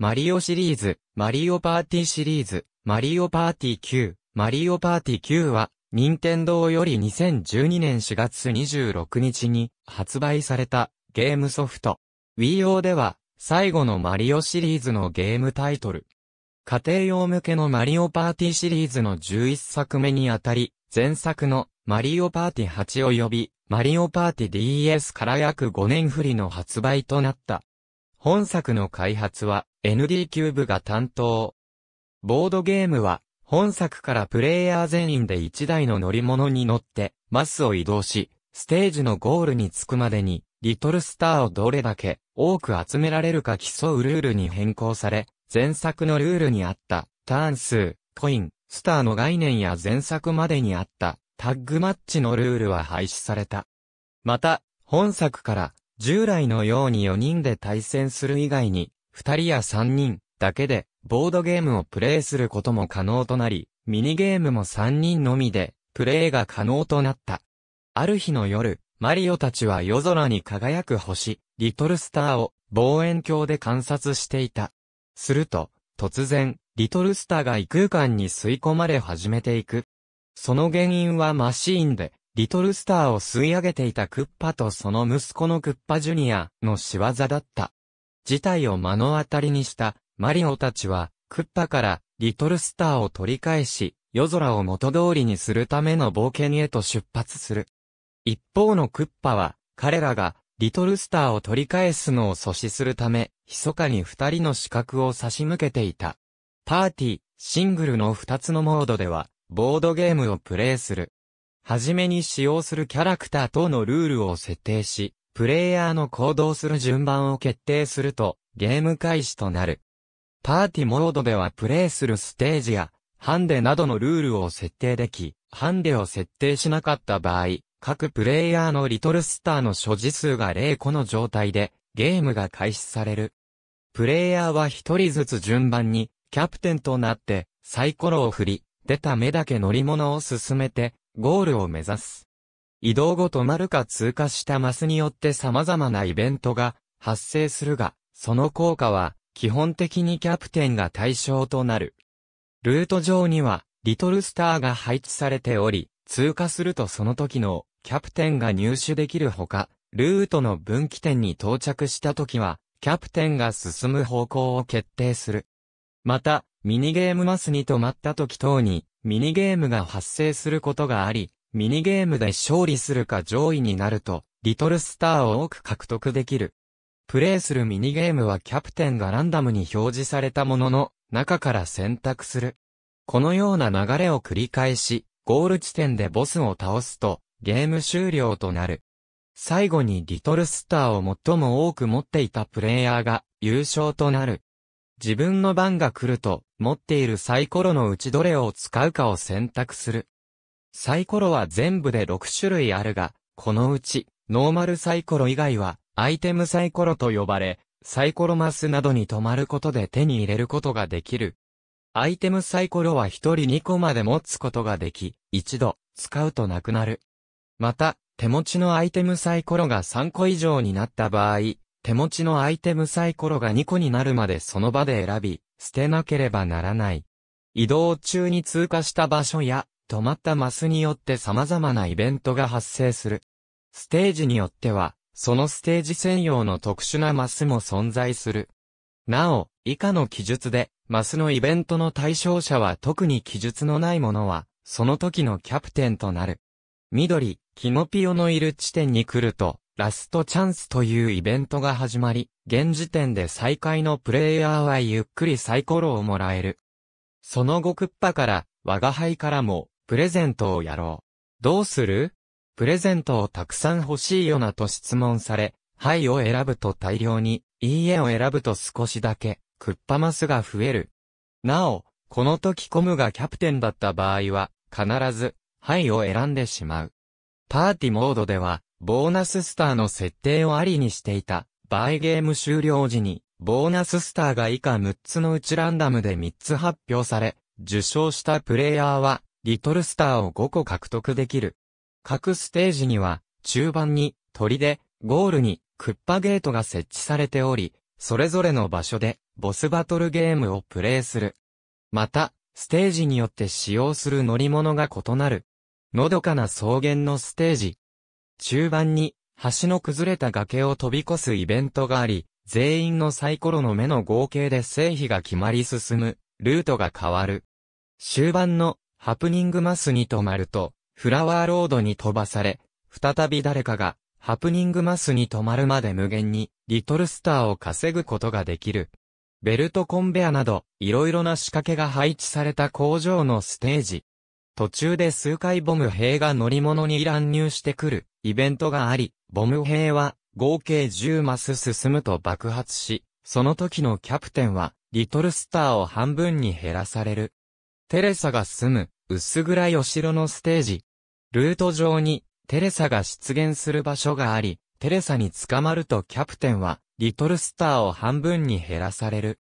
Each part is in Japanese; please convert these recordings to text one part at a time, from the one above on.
マリオシリーズ、マリオパーティーシリーズ、マリオパーティ 9、マリオパーティ 9は、任天堂より2012年4月26日に発売されたゲームソフト。Wii 用では最後のマリオシリーズのゲームタイトル。家庭用向けのマリオパーティーシリーズの11作目にあたり、前作のマリオパーティ8及びマリオパーティ DS から約5年振りの発売となった。本作の開発は ND キューブが担当。ボードゲームは本作からプレイヤー全員で1台の乗り物に乗ってマスを移動し、ステージのゴールに着くまでにリトルスターをどれだけ多く集められるか競うルールに変更され、前作のルールにあったターン数、コイン、スターの概念や前作までにあったタッグマッチのルールは廃止された。また、本作から従来のように4人で対戦する以外に、2人や3人だけでボードゲームをプレイすることも可能となり、ミニゲームも3人のみでプレイが可能となった。ある日の夜、マリオたちは夜空に輝く星、リトルスターを望遠鏡で観察していた。すると、突然、リトルスターが異空間に吸い込まれ始めていく。その原因はマシーンで、リトルスターを吸い上げていたクッパとその息子のクッパジュニアの仕業だった。事態を目の当たりにしたマリオたちは、クッパからリトルスターを取り返し、夜空を元通りにするための冒険へと出発する。一方のクッパは、彼らがリトルスターを取り返すのを阻止するため、密かに二人の資格を差し向けていた。パーティー、シングルの二つのモードでは、ボードゲームをプレイする。はじめに使用するキャラクター等のルールを設定し、プレイヤーの行動する順番を決定すると、ゲーム開始となる。パーティモードではプレイするステージや、ハンデなどのルールを設定でき、ハンデを設定しなかった場合、各プレイヤーのリトルスターの所持数が0個の状態で、ゲームが開始される。プレイヤーは一人ずつ順番に、キャプテンとなって、サイコロを振り、出た目だけ乗り物を進めて、ゴールを目指す。移動後止まるか通過したマスによって様々なイベントが発生するが、その効果は基本的にキャプテンが対象となる。ルート上にはリトルスターが配置されており、通過するとその時のキャプテンが入手できるほか、ルートの分岐点に到着した時は、キャプテンが進む方向を決定する。また、ミニゲームマスに止まった時等に、ミニゲームが発生することがあり、ミニゲームで勝利するか上位になると、リトルスターを多く獲得できる。プレイするミニゲームはキャプテンがランダムに表示されたものの、中から選択する。このような流れを繰り返し、ゴール地点でボスを倒すと、ゲーム終了となる。最後にリトルスターを最も多く持っていたプレイヤーが優勝となる。自分の番が来ると、持っているサイコロのうちどれを使うかを選択する。サイコロは全部で6種類あるが、このうち、ノーマルサイコロ以外は、アイテムサイコロと呼ばれ、サイコロマスなどに止まることで手に入れることができる。アイテムサイコロは1人2個まで持つことができ、一度使うとなくなる。また、手持ちのアイテムサイコロが3個以上になった場合、手持ちのアイテムサイコロが2個になるまでその場で選び、捨てなければならない。移動中に通過した場所や、止まったマスによって様々なイベントが発生する。ステージによっては、そのステージ専用の特殊なマスも存在する。なお、以下の記述で、マスのイベントの対象者は特に記述のないものは、その時のキャプテンとなる。緑、キノピオのいる地点に来ると、ラストチャンスというイベントが始まり、現時点で再開のプレイヤーはゆっくりサイコロをもらえる。その後クッパから、我が輩からも、プレゼントをやろう。どうする？プレゼントをたくさん欲しいよなと質問され、はいを選ぶと大量に、いいえを選ぶと少しだけ、クッパマスが増える。なお、この時コムがキャプテンだった場合は、必ず、はいを選んでしまう。パーティモードでは、ボーナススターの設定をありにしていた、バイゲーム終了時に、ボーナススターが以下6つのうちランダムで3つ発表され、受賞したプレイヤーは、リトルスターを5個獲得できる。各ステージには、中盤に、砦、ゴールに、クッパゲートが設置されており、それぞれの場所で、ボスバトルゲームをプレイする。また、ステージによって使用する乗り物が異なる。のどかな草原のステージ。中盤に、橋の崩れた崖を飛び越すイベントがあり、全員のサイコロの目の合計で成否が決まり進む、ルートが変わる。終盤のハプニングマスに止まると、フラワーロードに飛ばされ、再び誰かが、ハプニングマスに止まるまで無限に、リトルスターを稼ぐことができる。ベルトコンベアなど、いろいろな仕掛けが配置された工場のステージ。途中で数回ボム兵が乗り物に乱入してくる、イベントがあり、ボム兵は、合計10マス進むと爆発し、その時のキャプテンは、リトルスターを半分に減らされる。テレサが住む、薄暗いお城のステージ。ルート上に、テレサが出現する場所があり、テレサに捕まるとキャプテンは、リトルスターを半分に減らされる。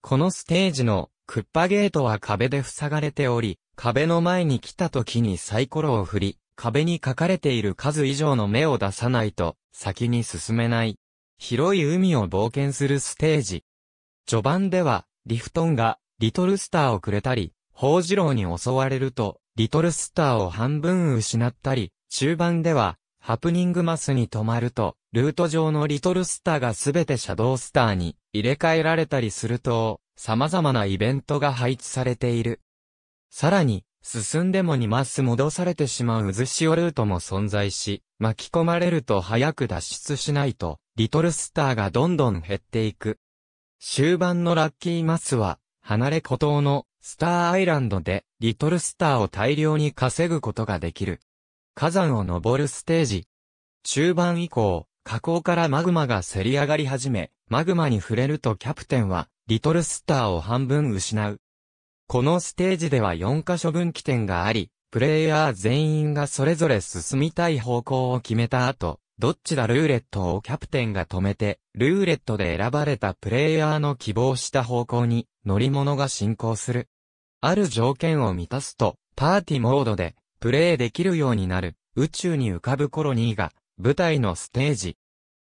このステージの、クッパゲートは壁で塞がれており、壁の前に来た時にサイコロを振り、壁に書かれている数以上の目を出さないと、先に進めない。広い海を冒険するステージ。序盤では、リフトンが、リトルスターをくれたり、宝次郎に襲われると、リトルスターを半分失ったり、中盤では、ハプニングマスに止まると、ルート上のリトルスターがすべてシャドウスターに入れ替えられたりすると、様々なイベントが配置されている。さらに、進んでも2マス戻されてしまう渦潮ルートも存在し、巻き込まれると早く脱出しないと、リトルスターがどんどん減っていく。終盤のラッキーマスは、離れ孤島のスターアイランドでリトルスターを大量に稼ぐことができる。火山を登るステージ。中盤以降、火口からマグマがせり上がり始め、マグマに触れるとキャプテンは、リトルスターを半分失う。このステージでは4箇所分岐点があり、プレイヤー全員がそれぞれ進みたい方向を決めた後、どっちだルーレットをキャプテンが止めて、ルーレットで選ばれたプレイヤーの希望した方向に乗り物が進行する。ある条件を満たすと、パーティモードで、プレイできるようになる、宇宙に浮かぶコロニーが、舞台のステージ。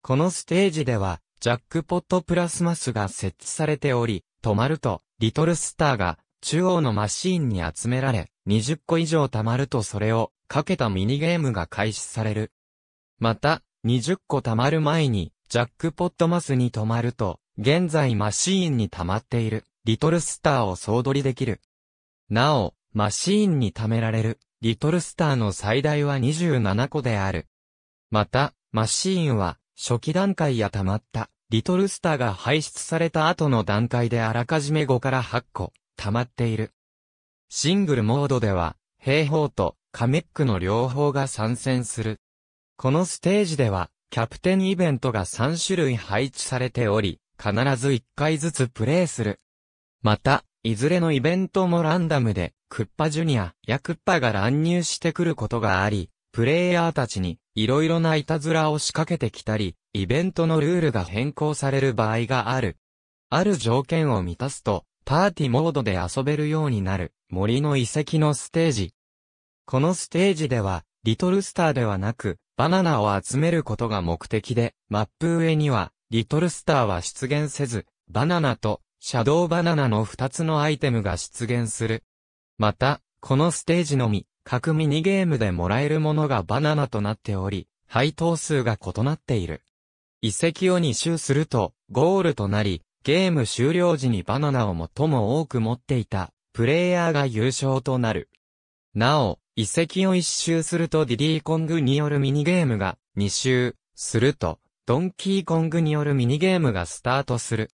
このステージでは、ジャックポットプラスマスが設置されており、止まると、リトルスターが、中央のマシーンに集められ、20個以上貯まるとそれを、かけたミニゲームが開始される。また、20個貯まる前に、ジャックポットマスに止まると、現在マシーンに溜まっている、リトルスターを総取りできる。なお、マシーンに貯められる、リトルスターの最大は27個である。また、マシーンは、初期段階や溜まった、リトルスターが排出された後の段階であらかじめ5から8個、溜まっている。シングルモードでは、平方とカメックの両方が参戦する。このステージでは、キャプテンイベントが3種類配置されており、必ず1回ずつプレイする。また、いずれのイベントもランダムで、クッパジュニアやクッパが乱入してくることがあり、プレイヤーたちに、いろいろないたずらを仕掛けてきたり、イベントのルールが変更される場合がある。ある条件を満たすと、パーティーモードで遊べるようになる、森の遺跡のステージ。このステージでは、リトルスターではなく、バナナを集めることが目的で、マップ上には、リトルスターは出現せず、バナナとシャドウバナナの2つのアイテムが出現する。また、このステージのみ、各ミニゲームでもらえるものがバナナとなっており、配当数が異なっている。遺跡を2周すると、ゴールとなり、ゲーム終了時にバナナを最も多く持っていた、プレイヤーが優勝となる。なお、遺跡を1周するとディディーコングによるミニゲームが2周すると、ドンキーコングによるミニゲームがスタートする。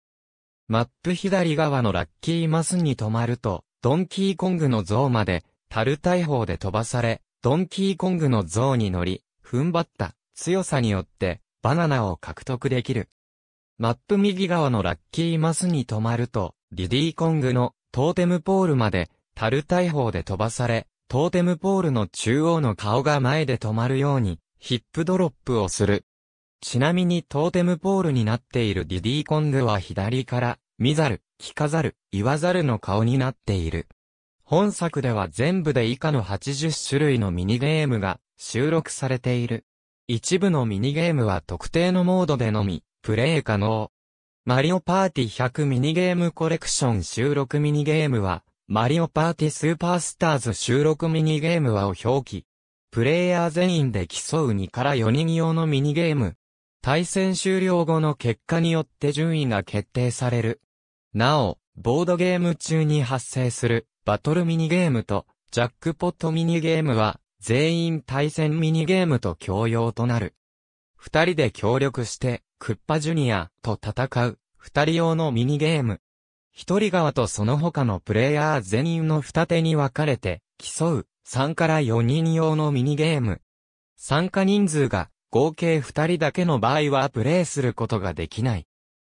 マップ左側のラッキーマスに止まると、ドンキーコングの像まで、樽大砲で飛ばされ、ドンキーコングの像に乗り、踏ん張った強さによって、バナナを獲得できる。マップ右側のラッキーマスに止まると、リディーコングのトーテムポールまで、樽大砲で飛ばされ、トーテムポールの中央の顔が前で止まるように、ヒップドロップをする。ちなみにトーテムポールになっているディディーコングは左から見ざる、聞かざる、言わざるの顔になっている。本作では全部で以下の80種類のミニゲームが収録されている。一部のミニゲームは特定のモードでのみ、プレイ可能。マリオパーティ100ミニゲームコレクション収録ミニゲームは、マリオパーティスーパースターズ収録ミニゲームはを表記。プレイヤー全員で競う2から4人用のミニゲーム。対戦終了後の結果によって順位が決定される。なお、ボードゲーム中に発生するバトルミニゲームとジャックポットミニゲームは全員対戦ミニゲームと共用となる。二人で協力してクッパジュニアと戦う二人用のミニゲーム。一人側とその他のプレイヤー全員の二手に分かれて競う3から4人用のミニゲーム。参加人数が合計2人だけの場合はプレイすることができない。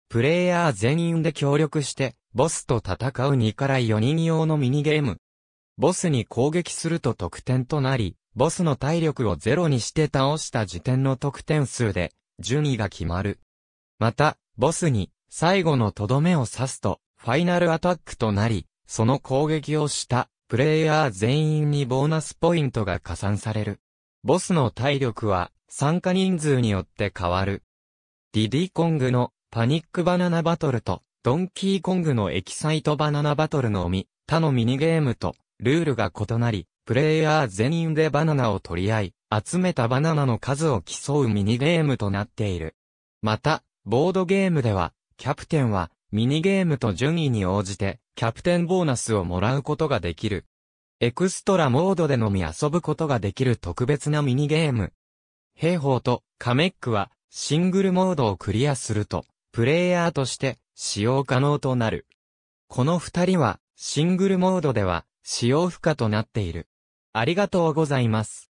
プレイヤー全員で協力して、ボスと戦う2から4人用のミニゲーム。ボスに攻撃すると得点となり、ボスの体力をゼロにして倒した時点の得点数で、順位が決まる。また、ボスに、最後のとどめを刺すと、ファイナルアタックとなり、その攻撃をした、プレイヤー全員にボーナスポイントが加算される。ボスの体力は、参加人数によって変わる。ディディコングのパニックバナナバトルとドンキーコングのエキサイトバナナバトルのみ、他のミニゲームとルールが異なり、プレイヤー全員でバナナを取り合い、集めたバナナの数を競うミニゲームとなっている。また、ボードゲームでは、キャプテンはミニゲームと順位に応じて、キャプテンボーナスをもらうことができる。エクストラモードでのみ遊ぶことができる特別なミニゲーム。兵法とカメックはシングルモードをクリアすると、プレイヤーとして使用可能となる。この二人はシングルモードでは使用不可となっている。ありがとうございます。